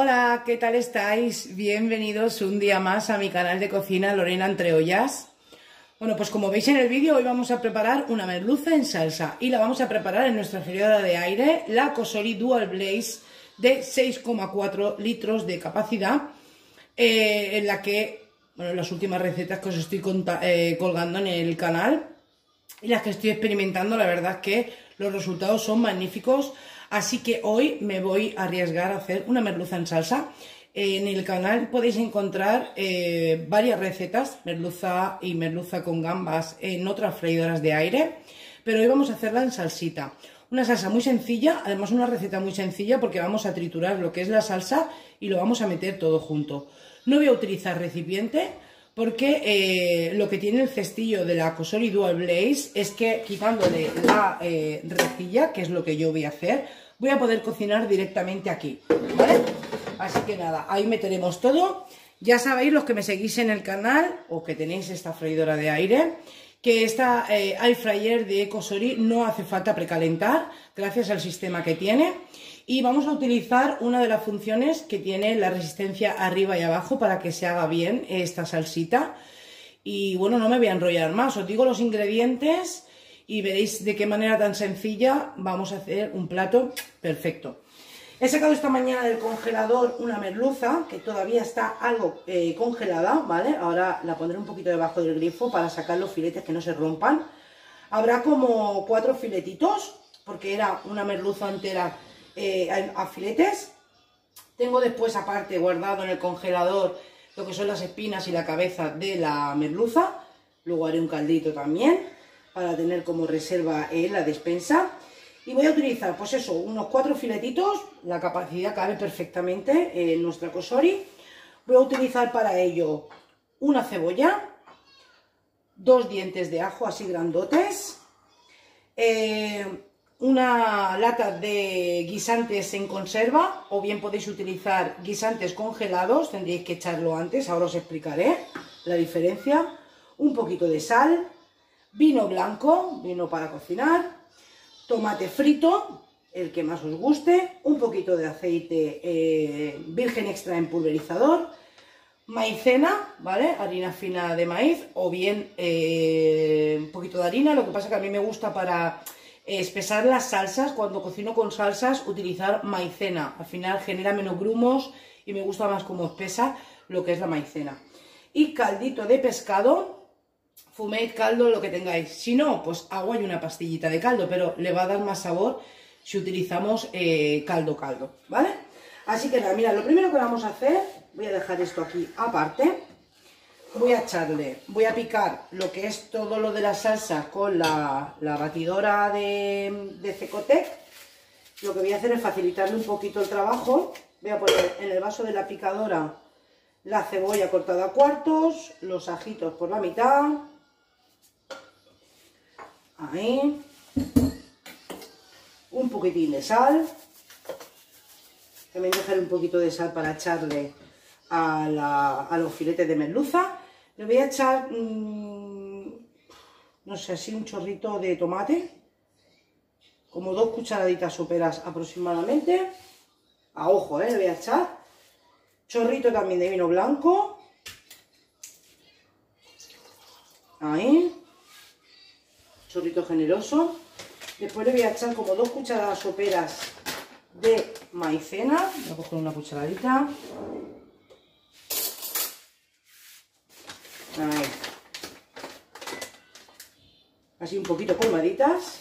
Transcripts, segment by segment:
Hola, ¿qué tal estáis? Bienvenidos un día más a mi canal de cocina Lorena Entre Ollas. Bueno, pues como veis en el vídeo, hoy vamos a preparar una merluza en salsa y la vamos a preparar en nuestra freidora de aire, la Cosori Dual Blaze de 6,4 litros de capacidad, eh, en la que, bueno, las últimas recetas que os estoy eh, colgando en el canal y las que estoy experimentando, la verdad es que los resultados son magníficos. Así que hoy me voy a arriesgar a hacer una merluza en salsa. En el canal podéis encontrar eh, varias recetas, merluza y merluza con gambas en otras freidoras de aire, pero hoy vamos a hacerla en salsita. Una salsa muy sencilla, además una receta muy sencilla porque vamos a triturar lo que es la salsa y lo vamos a meter todo junto. No voy a utilizar recipiente porque eh, lo que tiene el cestillo de la Cosori Dual Blaze es que quitándole la eh, recilla, que es lo que yo voy a hacer, voy a poder cocinar directamente aquí, ¿vale? Así que nada, ahí meteremos todo. Ya sabéis, los que me seguís en el canal o que tenéis esta freidora de aire, que esta eh, fryer de Ecosori no hace falta precalentar, gracias al sistema que tiene. Y vamos a utilizar una de las funciones que tiene la resistencia arriba y abajo para que se haga bien esta salsita. Y bueno, no me voy a enrollar más, os digo los ingredientes y veréis de qué manera tan sencilla vamos a hacer un plato perfecto. He sacado esta mañana del congelador una merluza que todavía está algo eh, congelada, ¿vale? Ahora la pondré un poquito debajo del grifo para sacar los filetes que no se rompan. Habrá como cuatro filetitos, porque era una merluza entera eh, a, filetes. Tengo después aparte guardado en el congelador lo que son las espinas y la cabeza de la merluza. Luego haré un caldito también para tener como reserva en la despensa. Y voy a utilizar, pues eso, unos cuatro filetitos. La capacidad cabe perfectamente en nuestra cosori. Voy a utilizar para ello una cebolla, dos dientes de ajo así grandotes, eh, una lata de guisantes en conserva o bien podéis utilizar guisantes congelados, tendréis que echarlo antes, ahora os explicaré la diferencia, un poquito de sal, vino blanco, vino para cocinar, tomate frito, el que más os guste, un poquito de aceite eh, virgen extra en pulverizador, maicena, ¿vale? Harina fina de maíz o bien eh, un poquito de harina, lo que pasa que a mí me gusta para espesar las salsas, cuando cocino con salsas, utilizar maicena. Al final genera menos grumos y me gusta más como espesa lo que es la maicena. Y caldito de pescado, fumet, caldo, lo que tengáis. Si no, pues agua y una pastillita de caldo, pero le va a dar más sabor si utilizamos eh, caldo caldo, ¿vale? Así que nada, mira, lo primero que vamos a hacer, voy a dejar esto aquí aparte, voy a echarle, voy a picar lo que es todo lo de la salsa con la, batidora de, de Cecotec. Lo que voy a hacer es facilitarle un poquito el trabajo. Voy a poner en el vaso de la picadora la cebolla cortada a cuartos, los ajitos por la mitad. Ahí. Un poquitín de sal. También dejaré un poquito de sal para echarle a, los filetes de merluza. Le voy a echar, mm, no sé, así un chorrito de tomate, como dos cucharaditas soperas aproximadamente. A ojo, ¿eh? Le voy a echar. Chorrito también de vino blanco. Ahí. Chorrito generoso. Después le voy a echar como dos cucharadas soperas de maicena. Voy a coger una cucharadita. Así un poquito colmaditas.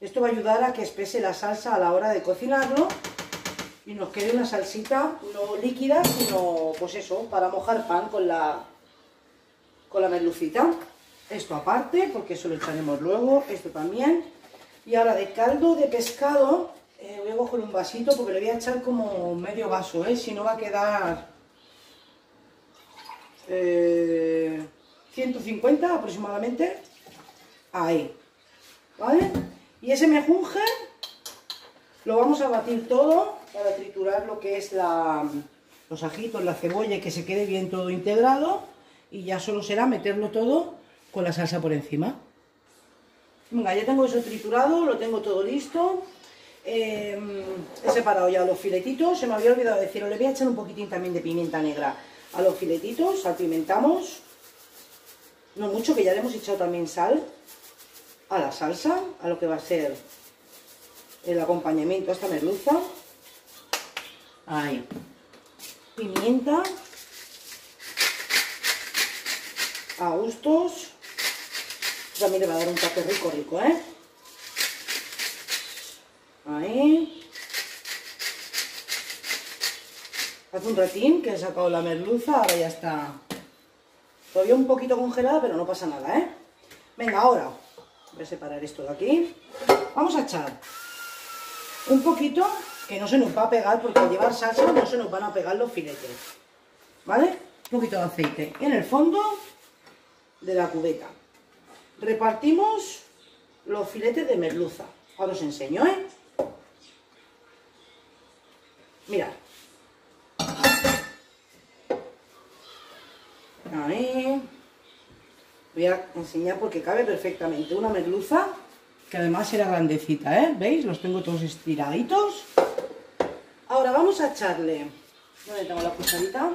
Esto va a ayudar a que espese la salsa a la hora de cocinarlo y nos quede una salsita no líquida, sino pues eso, para mojar pan con la, con la merlucita. Esto aparte, porque eso lo echaremos luego, esto también. Y ahora de caldo de pescado, eh, voy a coger un vasito porque le voy a echar como medio vaso, ¿eh? si no va a quedar 150 eh, aproximadamente. Ahí. ¿Vale? Y ese mejunje lo vamos a batir todo para triturar lo que es los ajitos, la cebolla que se quede bien todo integrado. Y ya solo será meterlo todo con la salsa por encima. Venga, ya tengo eso triturado, lo tengo todo listo. Em, he separado ya los filetitos, se me había olvidado decirlo, le voy a echar un poquitín también de pimienta negra a los filetitos, salpimentamos, no mucho, que ya le hemos echado también sal a la salsa, a lo que va a ser el acompañamiento a esta merluza. Ahí. Pimienta. A gustos. También le va a dar un toque rico, rico, ¿eh? Ahí. Hace un ratín que he sacado la merluza, ahora ya está todavía un poquito congelada, pero no pasa nada, ¿eh? Venga, ahora voy a separar esto de aquí. Vamos a echar un poquito, que no se nos va a pegar, porque al llevar salsa no se nos van a pegar los filetes, ¿vale? Un poquito de aceite en el fondo de la cubeta. Repartimos los filetes de merluza. Ahora os enseño, ¿eh? Mirad. Ahí. Voy a enseñar porque cabe perfectamente una merluza, que además era grandecita, ¿eh? ¿Veis? Los tengo todos estiraditos. Ahora vamos a echarle... ¿Dónde tengo la cucharita?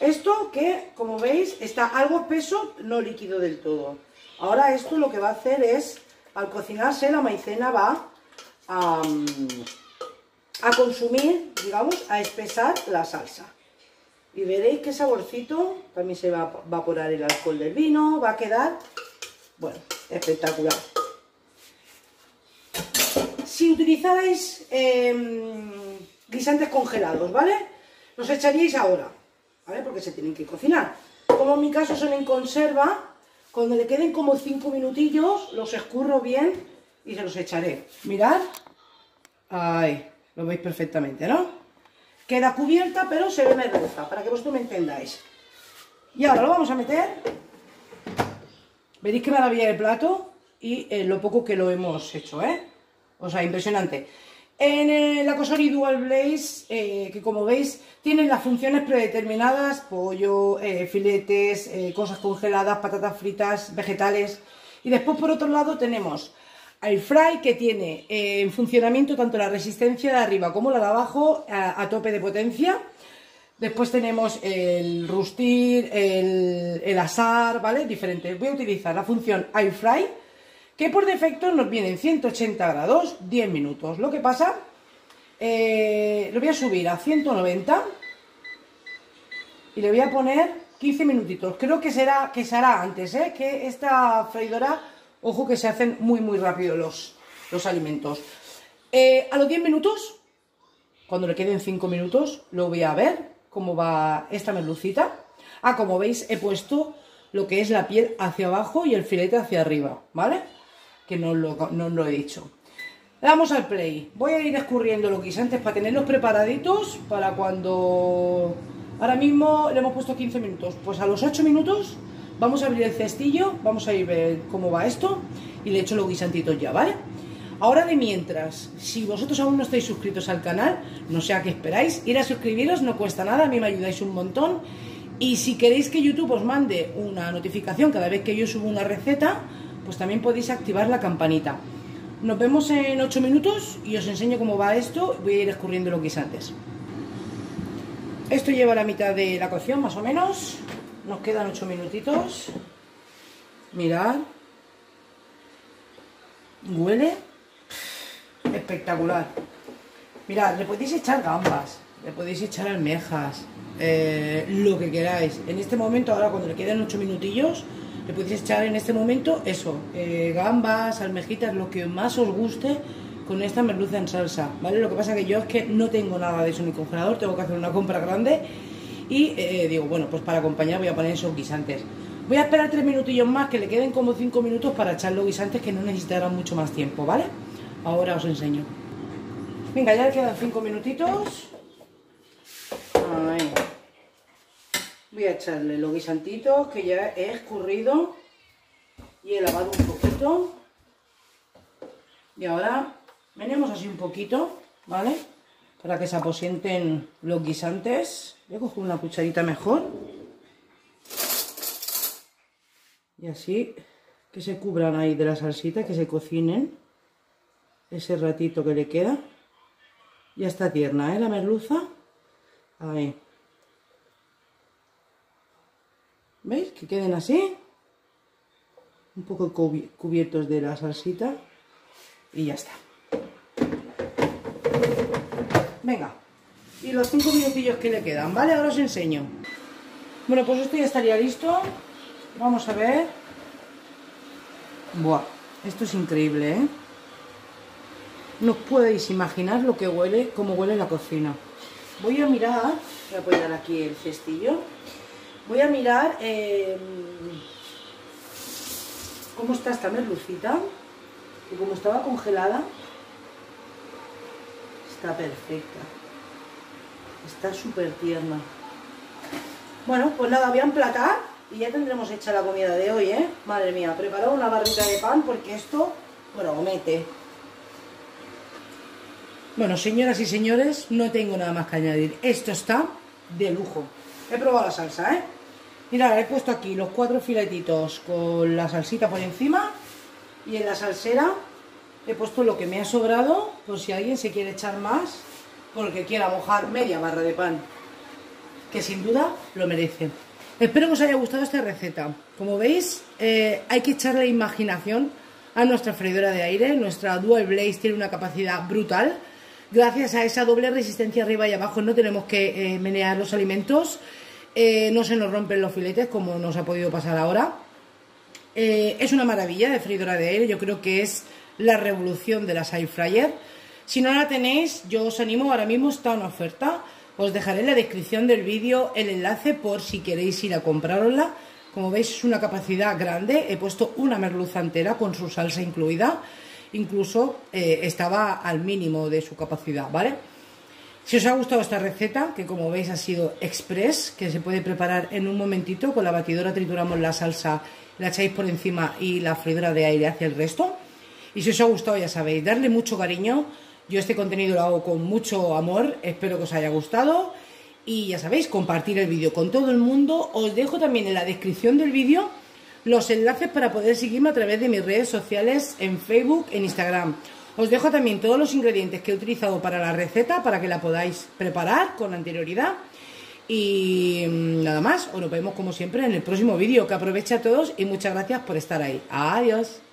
Esto que, como veis, está algo espeso, no líquido del todo. Ahora esto lo que va a hacer es, al cocinarse, la maicena va a, a consumir, digamos, a espesar la salsa. Y veréis qué saborcito, también se va a evaporar el alcohol del vino, va a quedar, bueno, espectacular. Si utilizáis em, guisantes congelados, ¿vale? Los echaríais ahora, ¿vale? Porque se tienen que cocinar. Como en mi caso son en conserva, cuando le queden como 5 minutillos, los escurro bien y se los echaré. Mirad. Ahí, lo veis perfectamente, ¿no? Queda cubierta, pero se ve merluza, para que vosotros me entendáis. Y ahora lo vamos a meter. Veréis que maravilla el plato y eh, lo poco que lo hemos hecho, ¿eh? O sea, impresionante. En eh, la Cosori Dual Blaze, eh, que como veis, tiene las funciones predeterminadas, pollo, filetes, cosas congeladas, patatas fritas, vegetales. Y después, por otro lado, tenemos Air Fry que tiene eh, en funcionamiento tanto la resistencia de arriba como la de abajo a, tope de potencia. Después tenemos el rustir, el, el, asar, ¿vale? Diferentes. Voy a utilizar la función Air Fry, que por defecto nos viene en 180 grados, 10 minutos. Lo que pasa, eh, lo voy a subir a 190 y le voy a poner 15 minutitos. Creo que será que será antes, ¿eh? Que esta freidora Ojo que se hacen muy, muy rápido los, los alimentos. Eh, a los 10 minutos, cuando le queden 5 minutos, lo voy a ver cómo va esta merlucita. Ah, como veis, he puesto lo que es la piel hacia abajo y el filete hacia arriba, ¿vale? Que no lo, no lo he dicho. Le damos al play. Voy a ir escurriendo los guisantes para tenerlos preparaditos para cuando... Ahora mismo le hemos puesto 15 minutos. Pues a los 8 minutos Vamos a abrir el cestillo, vamos a ir a ver cómo va esto y le echo los guisantitos ya, ¿vale? Ahora de mientras, si vosotros aún no estáis suscritos al canal, no sé a qué esperáis, ir a suscribiros no cuesta nada, a mí me ayudáis un montón. Y si queréis que YouTube os mande una notificación cada vez que yo subo una receta, pues también podéis activar la campanita. Nos vemos en 8 minutos y os enseño cómo va esto. Voy a ir escurriendo los guisantes. Esto lleva la mitad de la cocción, más o menos. Nos quedan 8 minutitos. Mirad. Huele espectacular. Mirad, le podéis echar gambas, le podéis echar almejas, eh, lo que queráis. En este momento, ahora cuando le quedan 8 minutillos, le podéis echar en este momento eso, eh, gambas, almejitas, lo que más os guste con esta merluza en salsa, ¿vale? Lo que pasa que yo es que no tengo nada de eso en mi congelador, tengo que hacer una compra grande y eh, digo, bueno, pues para acompañar voy a poner esos guisantes. Voy a esperar tres minutillos más, que le queden como cinco minutos para echar los guisantes que no necesitarán mucho más tiempo, ¿vale? Ahora os enseño. Venga, ya le quedan cinco minutitos. Voy a echarle los guisantitos que ya he escurrido y he lavado un poquito. Y ahora venimos así un poquito, ¿vale? Para que se aposienten los guisantes. Voy a coger una cucharita mejor. Y así que se cubran ahí de la salsita, que se cocinen ese ratito que le queda. Ya está tierna, ¿eh? La merluza. Ahí. ¿Veis? Que queden así. Un poco cubiertos de la salsita. Y ya está. Venga. Y los cinco minutillos que le quedan, ¿vale? Ahora os enseño. Bueno, pues esto ya estaría listo. Vamos a ver. Buah, esto es increíble, ¿eh? No podéis imaginar lo que huele, cómo huele la cocina. Voy a mirar, voy a poner aquí el cestillo. Voy a mirar em, cómo está esta merlucita. Y como estaba congelada, está perfecta. Está súper tierna. Bueno, pues nada, voy a emplatar y ya tendremos hecha la comida de hoy, ¿eh? Madre mía, preparado una barrita de pan porque esto, bueno, mete. Bueno, señoras y señores, no tengo nada más que añadir. Esto está de lujo. He probado la salsa, ¿eh? Mirad, he puesto aquí los cuatro filetitos con la salsita por encima y en la salsera he puesto lo que me ha sobrado por si alguien se quiere echar más porque quiera mojar media barra de pan, que sin duda lo merece. Espero que os haya gustado esta receta. Como veis, eh, hay que echarle imaginación a nuestra freidora de aire. Nuestra Dual Blaze tiene una capacidad brutal Gracias a esa doble resistencia arriba y abajo no tenemos que eh, menear los alimentos, eh, no se nos rompen los filetes como nos ha podido pasar ahora. Es una maravilla de freidora de aire, yo creo que es la revolución de las air fryer. Si no la tenéis, yo os animo, ahora mismo está en oferta. Os dejaré en la descripción del vídeo el enlace por si queréis ir a comprarosla. Como veis es una capacidad grande, he puesto una merluza entera con su salsa incluida incluso eh, estaba al mínimo de su capacidad, ¿vale? Si os ha gustado esta receta, que como veis ha sido express, que se puede preparar en un momentito, con la batidora trituramos la salsa, la echáis por encima y la freidora de aire hacia el resto. Y si os ha gustado, ya sabéis, darle mucho cariño. Yo este contenido lo hago con mucho amor, espero que os haya gustado. Y ya sabéis, compartir el vídeo con todo el mundo. Os dejo también en la descripción del vídeo los enlaces para poder seguirme a través de mis redes sociales en Facebook, en Instagram. Os dejo también todos los ingredientes que he utilizado para la receta para que la podáis preparar con anterioridad. Y mm, nada más, os nos vemos como siempre en el próximo vídeo. Que aproveche a todos y muchas gracias por estar ahí. Adiós.